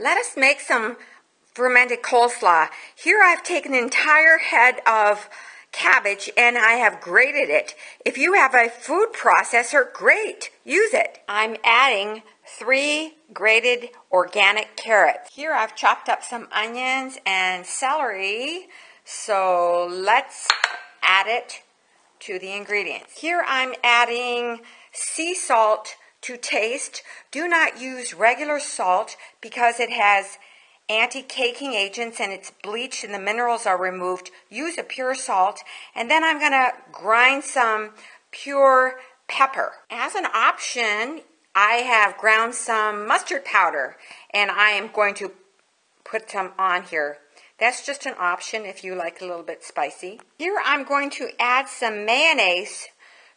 Let us make some fermented coleslaw. Here I've taken an entire head of cabbage and I have grated it. If you have a food processor, great, use it. I'm adding three grated organic carrots. Here I've chopped up some onions and celery, so let's add it to the ingredients. Here I'm adding sea salt to taste. Do not use regular salt because it has anti-caking agents and it's bleached and the minerals are removed. Use a pure salt. And then I'm going to grind some pure pepper. As an option, I have ground some mustard powder and I am going to put some on here. That's just an option if you like a little bit spicy. Here I'm going to add some mayonnaise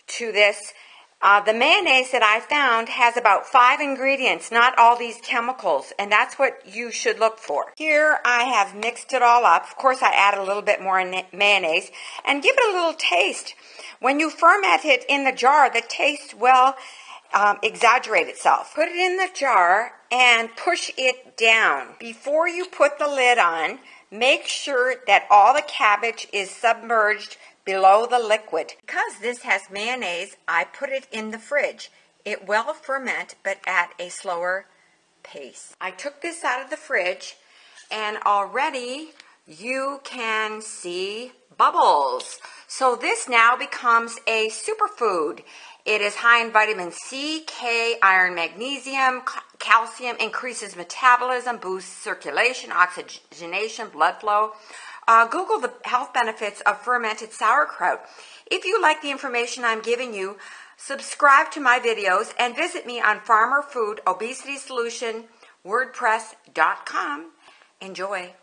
to this uh, the mayonnaise that I found has about five ingredients, not all these chemicals, and that's what you should look for. Here I have mixed it all up. Of course, I add a little bit more mayonnaise and give it a little taste. When you ferment it in the jar, the taste will um, exaggerate itself. Put it in the jar and push it down. Before you put the lid on, make sure that all the cabbage is submerged below the liquid. Because this has mayonnaise, I put it in the fridge. It will ferment, but at a slower pace. I took this out of the fridge, and already you can see bubbles. So this now becomes a superfood. It is high in vitamin C, K, iron, magnesium, calcium, increases metabolism, boosts circulation, oxygenation, blood flow. Uh, Google the health benefits of fermented sauerkraut. If you like the information I'm giving you, subscribe to my videos and visit me on Farmer Food Obesity Solution WordPress.com. Enjoy.